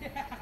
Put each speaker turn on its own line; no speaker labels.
yeah.